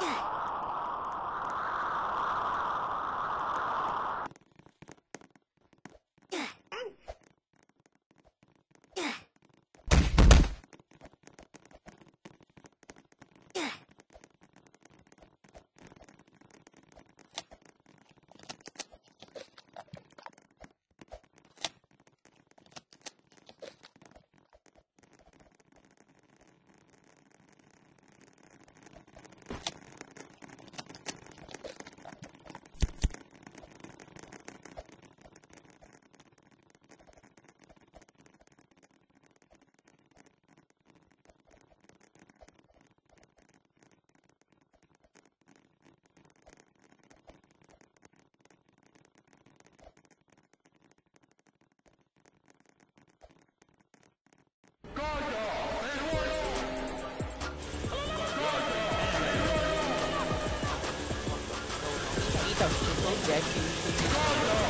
Yeah. Jackson.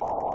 You